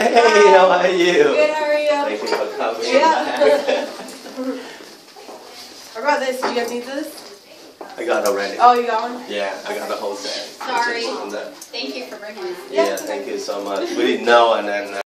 Hey, how are you? Good, how are you? Thank you for coming. Yeah. I brought this? Do you guys need this? I got it already. Oh, you got one? Yeah, I got the whole set. Sorry. Thank you for bringing it. Yeah, thank you so much. We didn't know, and then. Uh,